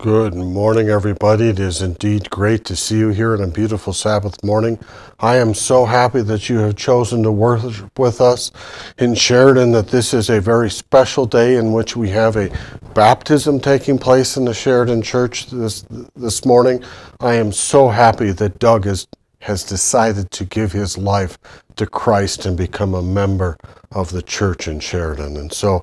Good morning, everybody. It is indeed great to see you here on a beautiful Sabbath morning. I am so happy that you have chosen to worship with us in Sheridan, that this is a very special day in which we have a baptism taking place in the Sheridan Church this, this morning. I am so happy that Doug has, has decided to give his life to Christ and become a member of the church in Sheridan. And so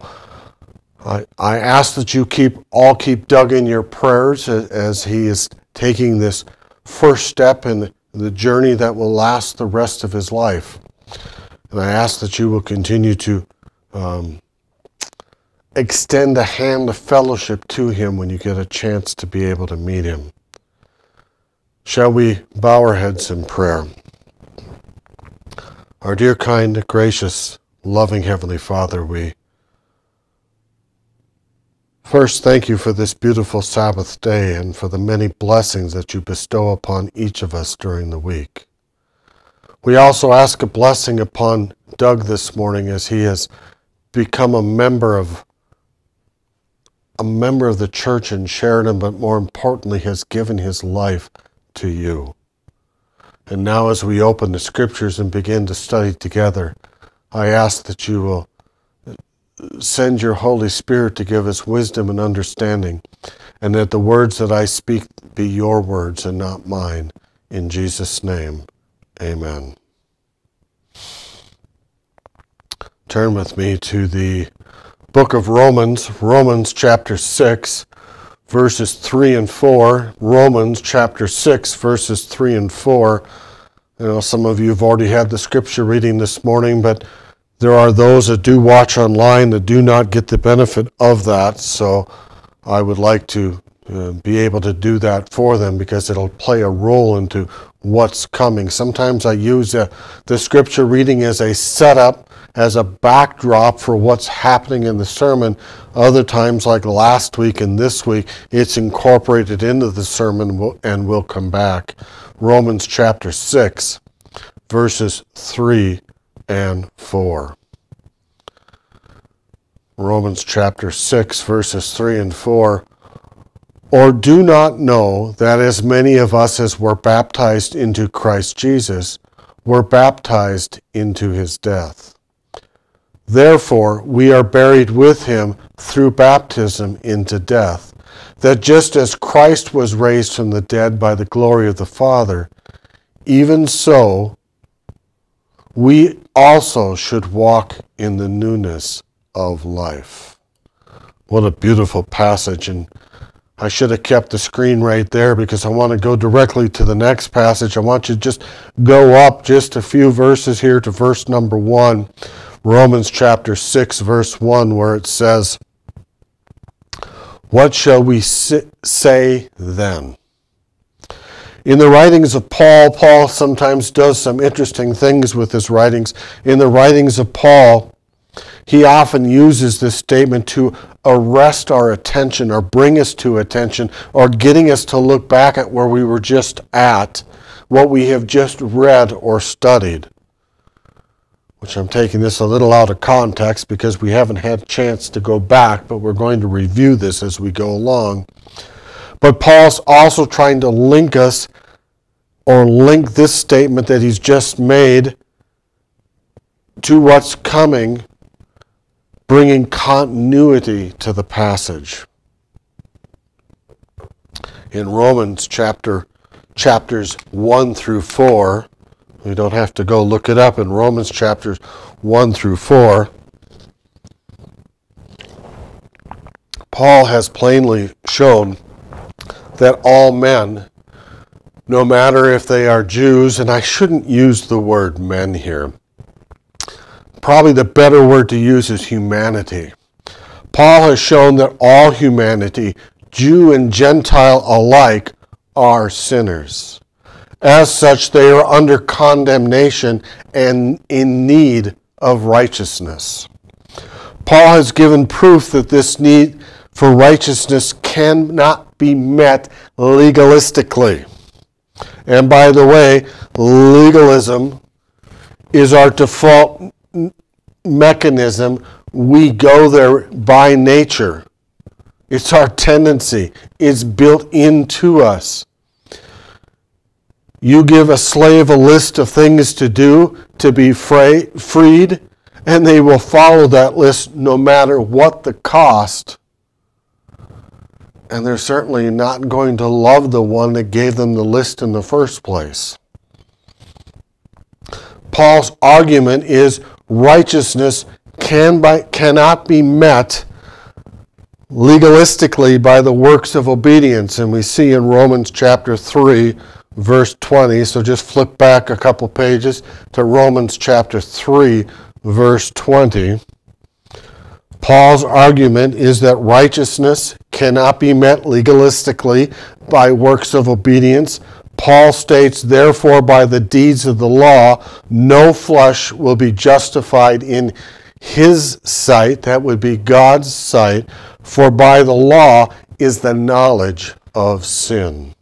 I, I ask that you keep all keep Doug in your prayers as, as he is taking this first step in the journey that will last the rest of his life. And I ask that you will continue to um, extend a hand of fellowship to him when you get a chance to be able to meet him. Shall we bow our heads in prayer? Our dear, kind, gracious, loving Heavenly Father, we First, thank you for this beautiful Sabbath day and for the many blessings that you bestow upon each of us during the week. We also ask a blessing upon Doug this morning as he has become a member of a member of the church in Sheridan, but more importantly, has given his life to you. And now, as we open the scriptures and begin to study together, I ask that you will send your Holy Spirit to give us wisdom and understanding, and that the words that I speak be your words and not mine. In Jesus' name, amen. Turn with me to the book of Romans, Romans chapter 6, verses 3 and 4. Romans chapter 6, verses 3 and 4. You know, some of you have already had the scripture reading this morning, but there are those that do watch online that do not get the benefit of that. So I would like to uh, be able to do that for them because it'll play a role into what's coming. Sometimes I use uh, the scripture reading as a setup, as a backdrop for what's happening in the sermon. Other times, like last week and this week, it's incorporated into the sermon and we'll come back. Romans chapter 6, verses 3 and 4. Romans chapter 6, verses 3 and 4. Or do not know that as many of us as were baptized into Christ Jesus were baptized into his death. Therefore, we are buried with him through baptism into death, that just as Christ was raised from the dead by the glory of the Father, even so we also should walk in the newness of life. What a beautiful passage. And I should have kept the screen right there because I want to go directly to the next passage. I want you to just go up just a few verses here to verse number one, Romans chapter 6, verse 1, where it says, What shall we say then? In the writings of Paul, Paul sometimes does some interesting things with his writings. In the writings of Paul, he often uses this statement to arrest our attention or bring us to attention or getting us to look back at where we were just at, what we have just read or studied. Which I'm taking this a little out of context because we haven't had a chance to go back, but we're going to review this as we go along. But Paul's also trying to link us or link this statement that he's just made to what's coming, bringing continuity to the passage. In Romans chapter chapters 1 through 4, we don't have to go look it up in Romans chapters 1 through 4. Paul has plainly shown that all men, no matter if they are Jews, and I shouldn't use the word men here, probably the better word to use is humanity. Paul has shown that all humanity, Jew and Gentile alike, are sinners. As such, they are under condemnation and in need of righteousness. Paul has given proof that this need for righteousness cannot be met legalistically. And by the way, legalism is our default mechanism. We go there by nature It's our tendency. It's built into us. You give a slave a list of things to do to be freed, and they will follow that list no matter what the cost. And they're certainly not going to love the one that gave them the list in the first place. Paul's argument is righteousness can by, cannot be met legalistically by the works of obedience. And we see in Romans chapter 3, verse 20. So just flip back a couple pages to Romans chapter 3, verse 20. Paul's argument is that righteousness cannot be met legalistically by works of obedience. Paul states, therefore, by the deeds of the law, no flesh will be justified in his sight, that would be God's sight, for by the law is the knowledge of sin.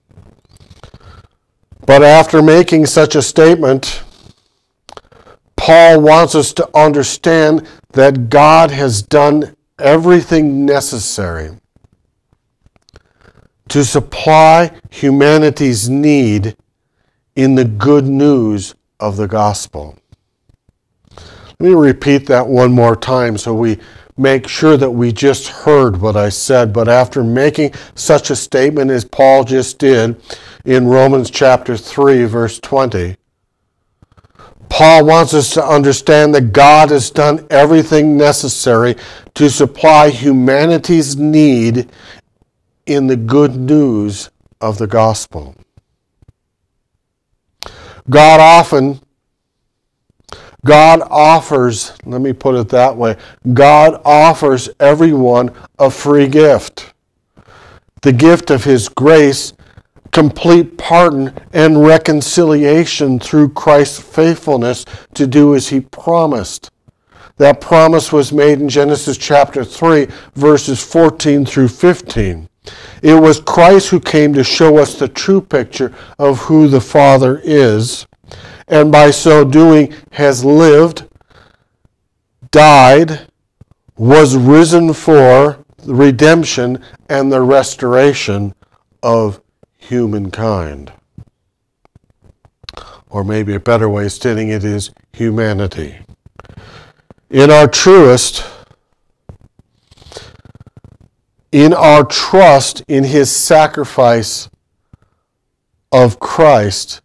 But after making such a statement, Paul wants us to understand that God has done everything necessary to supply humanity's need in the good news of the gospel. Let me repeat that one more time so we make sure that we just heard what I said. But after making such a statement as Paul just did in Romans chapter 3, verse 20, Paul wants us to understand that God has done everything necessary to supply humanity's need in the good news of the gospel. God often God offers, let me put it that way, God offers everyone a free gift. The gift of His grace, complete pardon, and reconciliation through Christ's faithfulness to do as He promised. That promise was made in Genesis chapter 3, verses 14 through 15. It was Christ who came to show us the true picture of who the Father is, and by so doing has lived, died, was risen for the redemption and the restoration of humankind. Or maybe a better way of stating it is humanity. In our truest in our trust in his sacrifice of Christ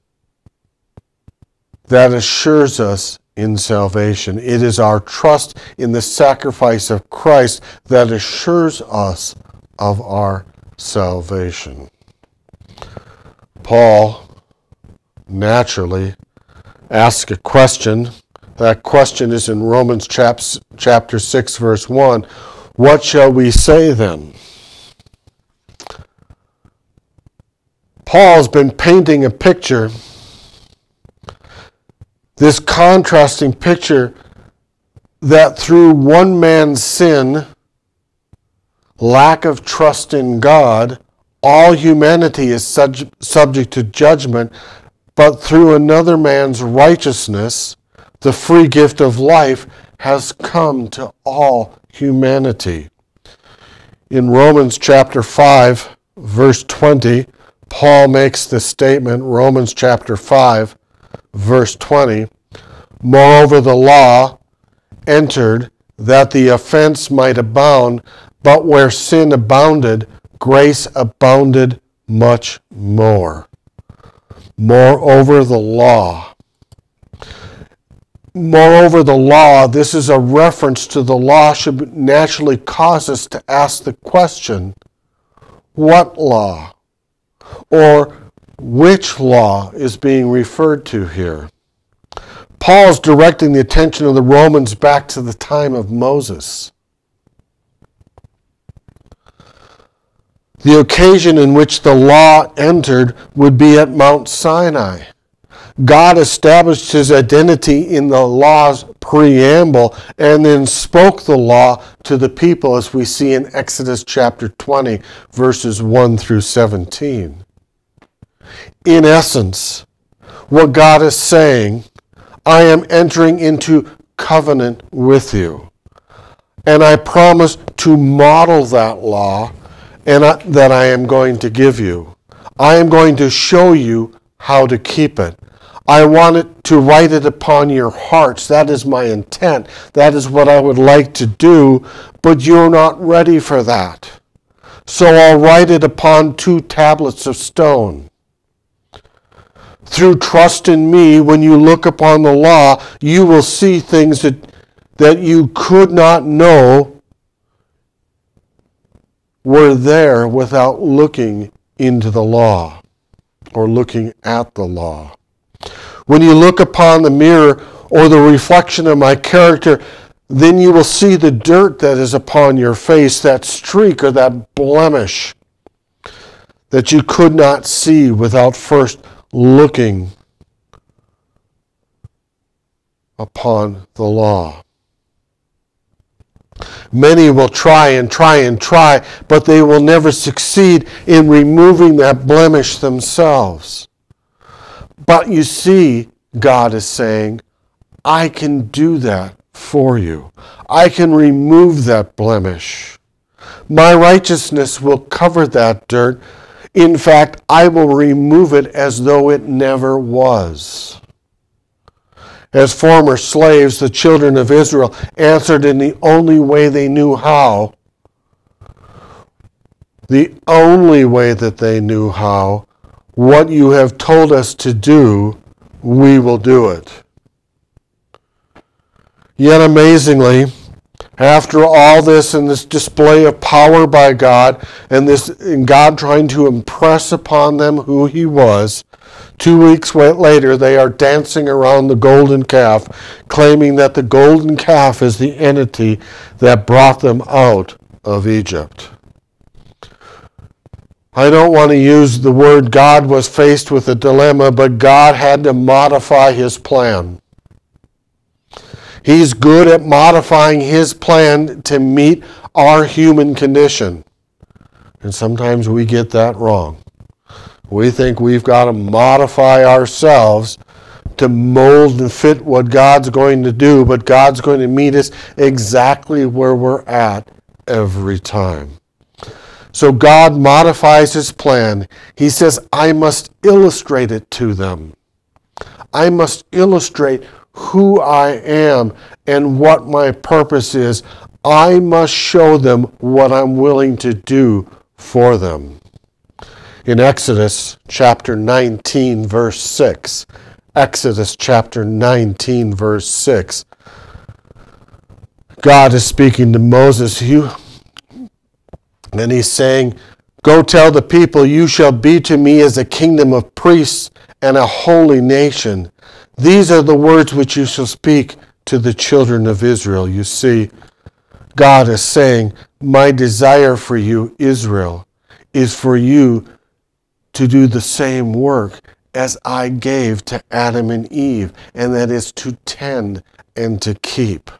that assures us in salvation. It is our trust in the sacrifice of Christ that assures us of our salvation. Paul naturally asks a question. That question is in Romans chapter 6, verse 1. What shall we say then? Paul's been painting a picture, this contrasting picture that through one man's sin, lack of trust in God, all humanity is sub- subject to judgment, but through another man's righteousness, the free gift of life has come to all humanity. In Romans chapter 5, verse 20, Paul makes this statement, Romans chapter 5, verse 20. Moreover, the law entered that the offense might abound, but where sin abounded, grace abounded much more. Moreover, the law Moreover, the law, this is a reference to the law, should naturally cause us to ask the question what law? Or which law is being referred to here? Paul is directing the attention of the Romans back to the time of Moses. The occasion in which the law entered would be at Mount Sinai. God established his identity in the law's preamble and then spoke the law to the people, as we see in Exodus chapter 20, verses 1 through 17. In essence, what God is saying, I am entering into covenant with you. And I promise to model that law and I, that I am going to give you. I am going to show you how to keep it. I want it to write it upon your hearts. That is my intent. That is what I would like to do, but you're not ready for that. So I'll write it upon two tablets of stone. Through trust in me, when you look upon the law, you will see things that, that you could not know were there without looking into the law or looking at the law. When you look upon the mirror or the reflection of my character, then you will see the dirt that is upon your face, that streak or that blemish that you could not see without first looking upon the law. Many will try and try and try, but they will never succeed in removing that blemish themselves. But you see, God is saying, I can do that for you. I can remove that blemish. My righteousness will cover that dirt. In fact, I will remove it as though it never was. As former slaves, the children of Israel answered in the only way they knew how. The only way that they knew how what you have told us to do, we will do it. Yet amazingly, after all this and this display of power by God and this and God trying to impress upon them who he was, two weeks later they are dancing around the golden calf, claiming that the golden calf is the entity that brought them out of Egypt. I don't want to use the word God was faced with a dilemma, but God had to modify his plan. He's good at modifying his plan to meet our human condition. And sometimes we get that wrong. We think we've got to modify ourselves to mold and fit what God's going to do, but God's going to meet us exactly where we're at every time. So God modifies his plan. He says, I must illustrate it to them. I must illustrate who I am and what my purpose is. I must show them what I'm willing to do for them. In Exodus chapter 19, verse 6, Exodus chapter 19, verse 6, God is speaking to Moses. You, and he's saying, Go tell the people, you shall be to me as a kingdom of priests and a holy nation. These are the words which you shall speak to the children of Israel. You see, God is saying, My desire for you, Israel, is for you to do the same work as I gave to Adam and Eve, and that is to tend and to keep.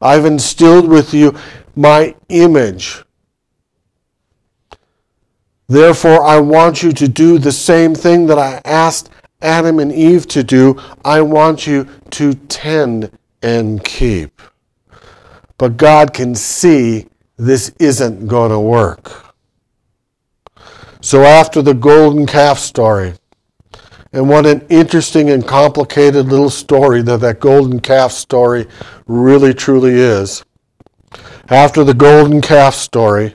I've instilled with you my image Therefore, I want you to do the same thing that I asked Adam and Eve to do. I want you to tend and keep. But God can see this isn't going to work. So, after the golden calf story, and what an interesting and complicated little story that that golden calf story really truly is. After the golden calf story,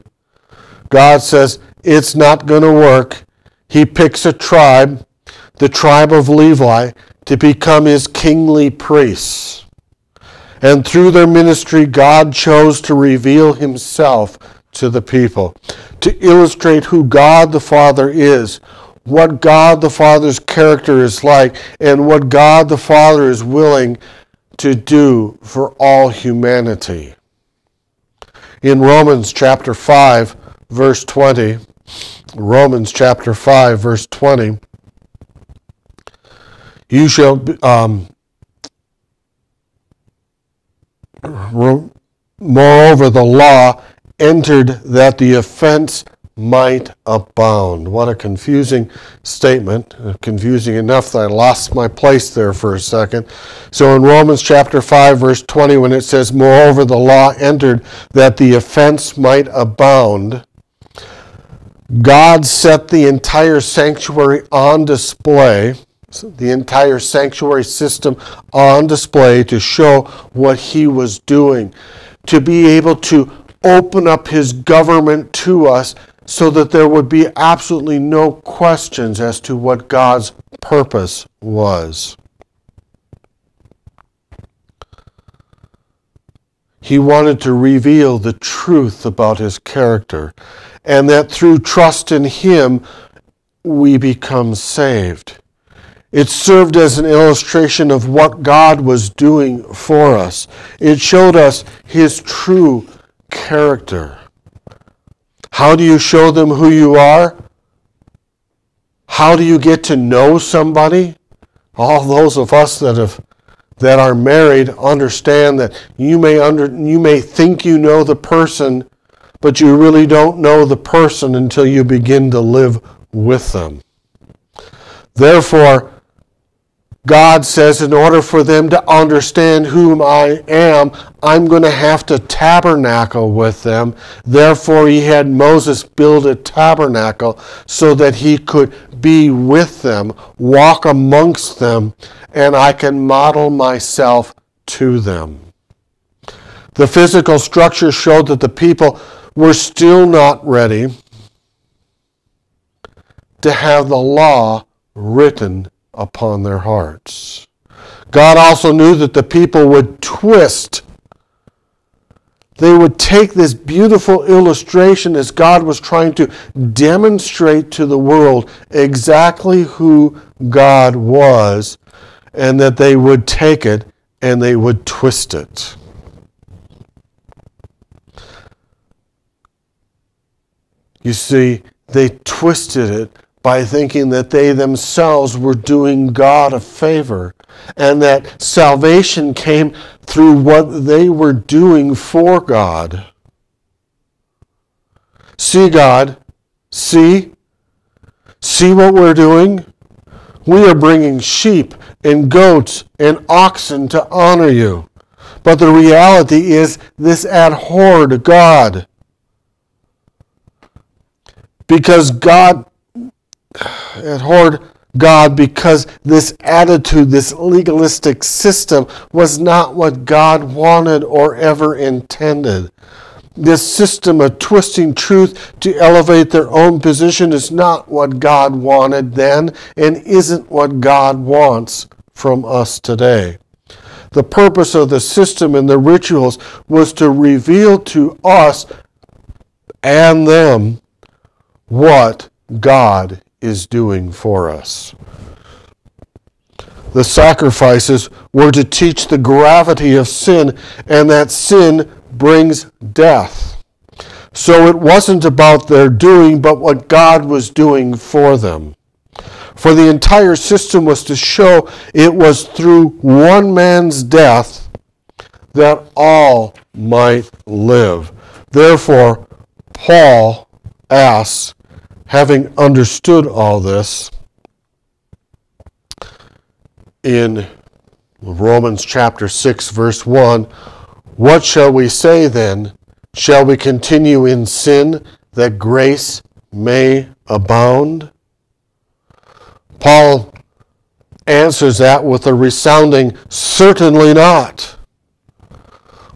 God says, it's not going to work. He picks a tribe, the tribe of Levi, to become his kingly priests. And through their ministry, God chose to reveal himself to the people, to illustrate who God the Father is, what God the Father's character is like, and what God the Father is willing to do for all humanity. In Romans chapter 5, verse 20, Romans chapter 5, verse 20. You shall, um, moreover, the law entered that the offense might abound. What a confusing statement. Confusing enough that I lost my place there for a second. So in Romans chapter 5, verse 20, when it says, Moreover, the law entered that the offense might abound, God set the entire sanctuary on display, the entire sanctuary system on display to show what he was doing, to be able to open up his government to us so that there would be absolutely no questions as to what God's purpose was. He wanted to reveal the truth about his character, and that through trust in him, we become saved. It served as an illustration of what God was doing for us. It showed us his true character. How do you show them who you are? How do you get to know somebody? All those of us that have that are married understand that you may under you may think you know the person, but you really don't know the person until you begin to live with them. Therefore, God says, in order for them to understand whom I am, I'm going to have to tabernacle with them. Therefore, he had Moses build a tabernacle so that he could be with them, walk amongst them, and I can model myself to them. The physical structure showed that the people were still not ready to have the law written upon their hearts. God also knew that the people would twist. They would take this beautiful illustration as God was trying to demonstrate to the world exactly who God was, and that they would take it and they would twist it. You see, they twisted it by thinking that they themselves were doing God a favor and that salvation came through what they were doing for God. See, God, see, see what we're doing? We are bringing sheep and goats and oxen to honor you. But the reality is, this abhorred God. Because God abhorred God because this attitude, this legalistic system, was not what God wanted or ever intended. This system of twisting truth to elevate their own position is not what God wanted then and isn't what God wants from us today. The purpose of the system and the rituals was to reveal to us and them what God is doing for us. The sacrifices were to teach the gravity of sin and that sin brings death. So it wasn't about their doing, but what God was doing for them. For the entire system was to show it was through one man's death that all might live. Therefore, Paul asks, having understood all this, in Romans chapter 6, verse 1, what shall we say then? Shall we continue in sin that grace may abound? Paul answers that with a resounding, certainly not.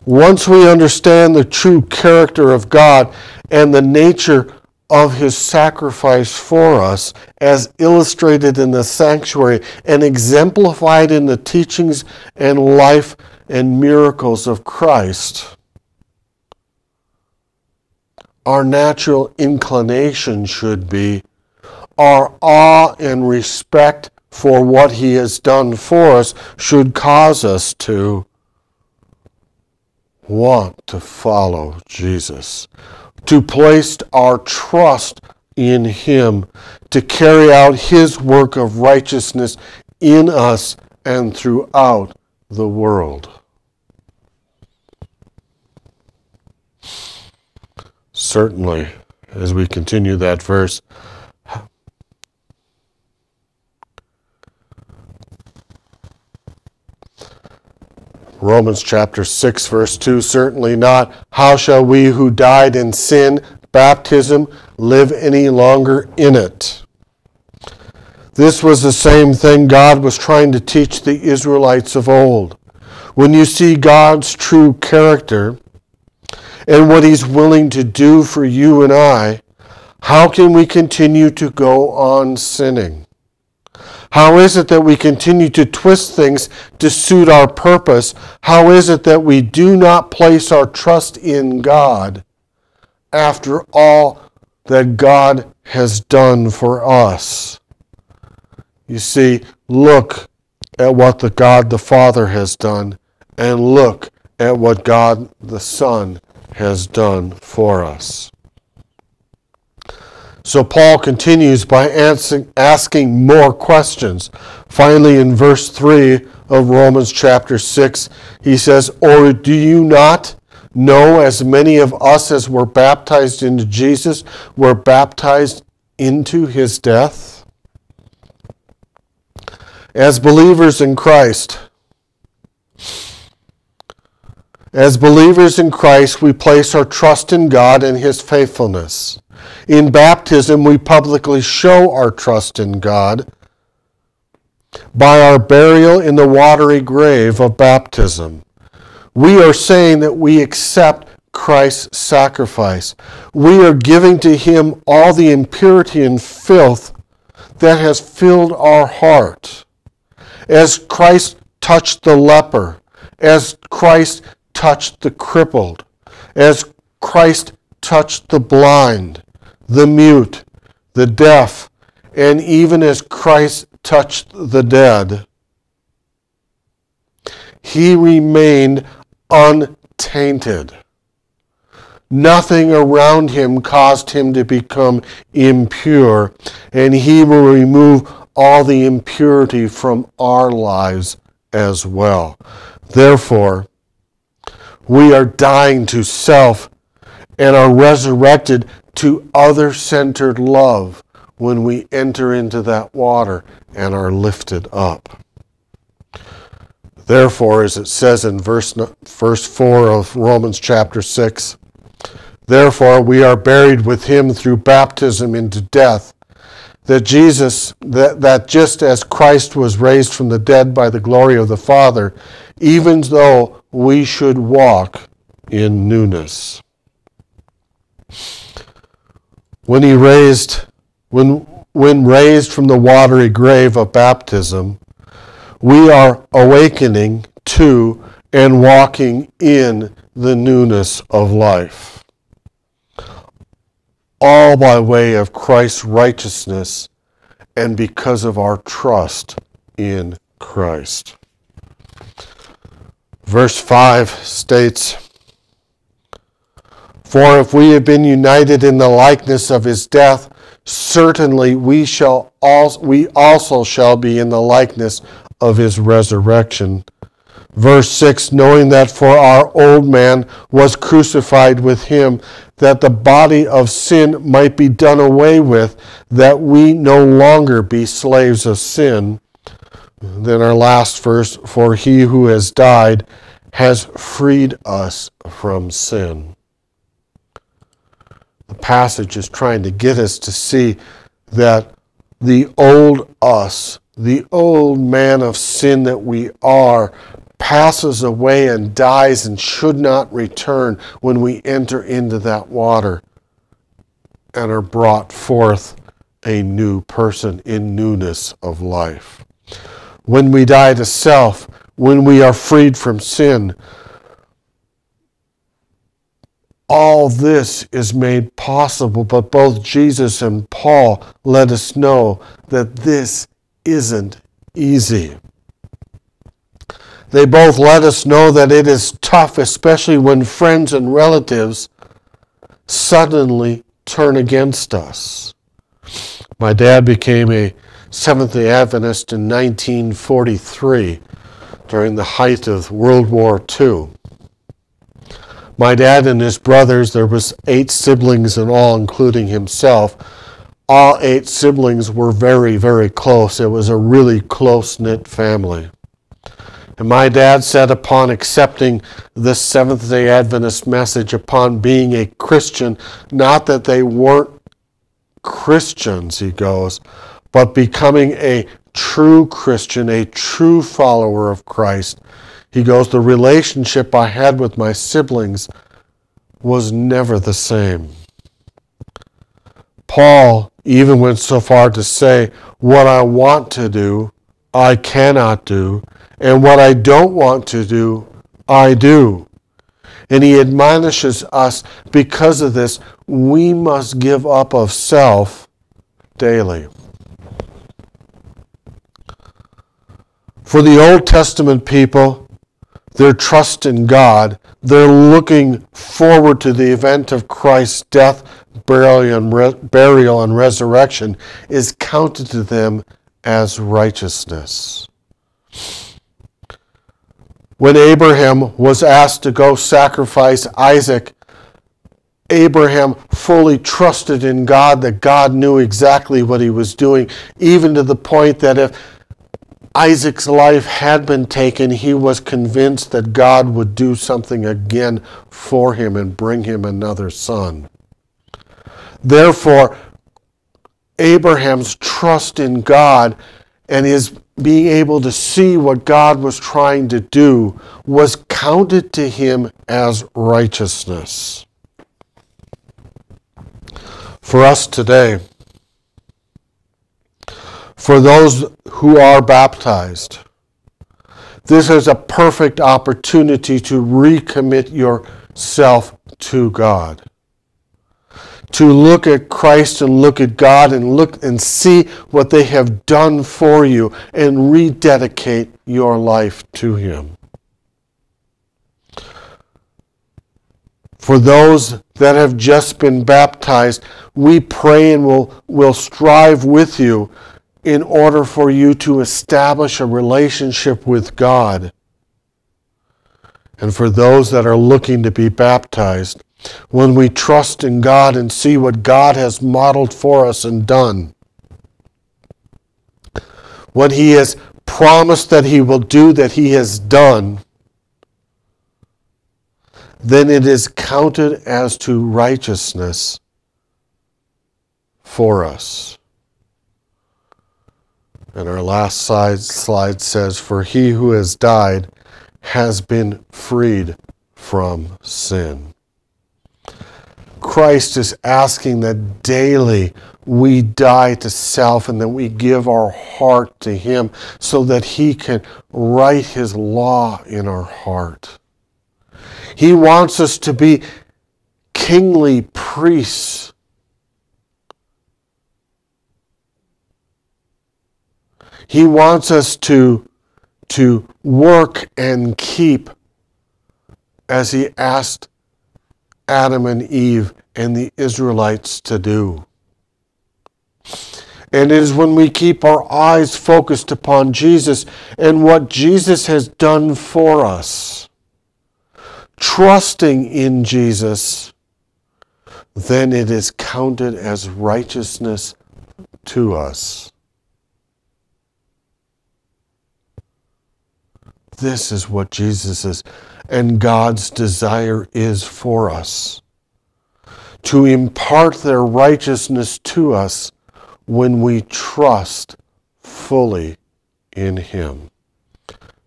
Once we understand the true character of God and the nature of his sacrifice for us, as illustrated in the sanctuary and exemplified in the teachings and life and miracles of Christ. Our natural inclination should be our awe and respect for what he has done for us should cause us to want to follow Jesus to place our trust in Him, to carry out His work of righteousness in us and throughout the world. Certainly, as we continue that verse, Romans chapter 6, verse 2 Certainly not. How shall we who died in sin baptism live any longer in it. This was the same thing God was trying to teach the Israelites of old. When you see God's true character and what He's willing to do for you and I, how can we continue to go on sinning? How is it that we continue to twist things to suit our purpose? How is it that we do not place our trust in God after all that God has done for us? You see, look at what the God the Father has done and look at what God the Son has done for us. So Paul continues by answering, asking more questions. Finally, in verse 3 of Romans chapter 6, he says, Or do you not know, as many of us as were baptized into Jesus were baptized into his death? As believers in Christ, as believers in Christ, we place our trust in God and His faithfulness. In baptism, we publicly show our trust in God by our burial in the watery grave of baptism. We are saying that we accept Christ's sacrifice. We are giving to Him all the impurity and filth that has filled our heart as Christ touched the leper, as Christ touched the crippled, as Christ touched the blind, the mute, the deaf, and even as Christ touched the dead, he remained untainted. Nothing around him caused him to become impure, and he will remove all the impurity from our lives as well. Therefore, we are dying to self and are resurrected to other centered love when we enter into that water and are lifted up. Therefore, as it says in verse, verse 4 of Romans chapter 6, therefore we are buried with him through baptism into death that Jesus, that, that just as Christ was raised from the dead by the glory of the Father, even though we should walk in newness. When he raised, when, when raised from the watery grave of baptism, we are awakening to and walking in the newness of life all by way of Christ's righteousness and because of our trust in Christ. Verse 5 states, For if we have been united in the likeness of his death, certainly we shall also, we also shall be in the likeness of his resurrection. Verse 6 Knowing that for our old man was crucified with him, that the body of sin might be done away with, that we no longer be slaves of sin. Then our last verse For he who has died has freed us from sin. The passage is trying to get us to see that the old us, the old man of sin that we are, passes away and dies and should not return when we enter into that water and are brought forth a new person in newness of life. When we die to self, when we are freed from sin, all this is made possible, but both Jesus and Paul let us know that this isn't easy. They both let us know that it is tough, especially when friends and relatives suddenly turn against us. My dad became a Seventh day Adventist in 1943 during the height of World War II. My dad and his brothers, there was eight siblings in all, including himself. All eight siblings were very, very close. It was a really close knit family. And my dad said, upon accepting this Seventh day Adventist message, upon being a Christian, not that they weren't Christians, he goes, but becoming a true Christian, a true follower of Christ, he goes, the relationship I had with my siblings was never the same. Paul even went so far to say, What I want to do, I cannot do, and what I don't want to do, I do. And he admonishes us because of this, we must give up of self daily. For the Old Testament people, their trust in God, they're looking forward to the event of Christ's death, burial, and, burial and resurrection, is counted to them as righteousness. When Abraham was asked to go sacrifice Isaac, Abraham fully trusted in God that God knew exactly what he was doing, even to the point that if Isaac's life had been taken, he was convinced that God would do something again for him and bring him another son. Therefore, Abraham's trust in God and his being able to see what God was trying to do was counted to him as righteousness. For us today, for those who are baptized. This is a perfect opportunity to recommit yourself to God. To look at Christ and look at God and look and see what they have done for you and rededicate your life to Him. For those that have just been baptized, we pray and will, will strive with you in order for you to establish a relationship with God. And for those that are looking to be baptized, when we trust in God and see what God has modeled for us and done, what He has promised that He will do, that He has done, then it is counted as to righteousness for us. And our last slide, says, For he who has died has been freed from sin. Christ is asking that daily we die to self and that we give our heart to Him so that He can write His law in our heart. He wants us to be kingly priests He wants us to, to work and keep as he asked Adam and Eve and the Israelites to do. And it is when we keep our eyes focused upon Jesus and what Jesus has done for us, trusting in Jesus, then it is counted as righteousness to us. This is what Jesus' is. and God's desire is for us to impart their righteousness to us when we trust fully in Him.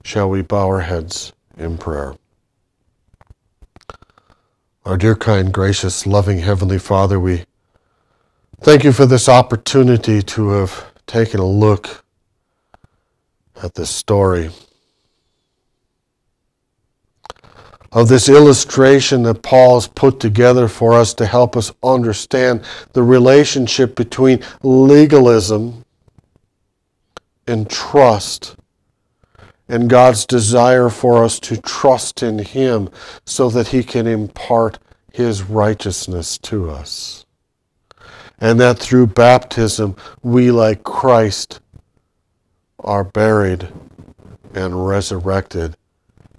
Shall we bow our heads in prayer? Our dear, kind, gracious, loving Heavenly Father, we thank you for this opportunity to have taken a look at this story of this illustration that Paul's put together for us to help us understand the relationship between legalism and trust and God's desire for us to trust in Him so that He can impart His righteousness to us. And that through baptism, we, like Christ, are buried and resurrected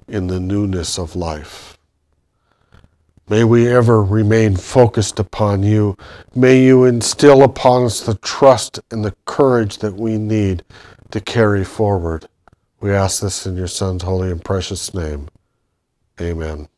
in the newness of life. May we ever remain focused upon you. May you instill upon us the trust and the courage that we need to carry forward We ask this in your Son's holy and precious name. Amen.